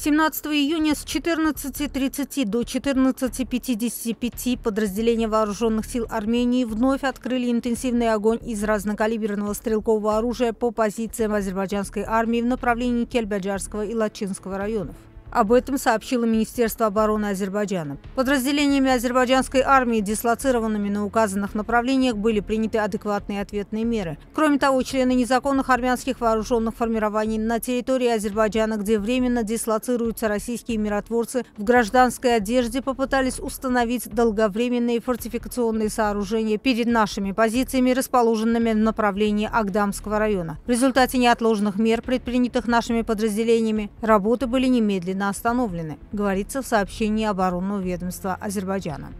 17 июня с 14.30 до 14.55 подразделения вооруженных сил Армении вновь открыли интенсивный огонь из разнокалиберного стрелкового оружия по позициям азербайджанской армии в направлении Кельбаджарского и Лачинского районов. Об этом сообщило Министерство обороны Азербайджана. Подразделениями азербайджанской армии, дислоцированными на указанных направлениях, были приняты адекватные ответные меры. Кроме того, члены незаконных армянских вооруженных формирований на территории Азербайджана, где временно дислоцируются российские миротворцы, в гражданской одежде попытались установить долговременные фортификационные сооружения перед нашими позициями, расположенными в направлении Агдамского района. В результате неотложных мер, предпринятых нашими подразделениями, работы были немедленно остановлены, говорится в сообщении оборонного ведомства Азербайджана.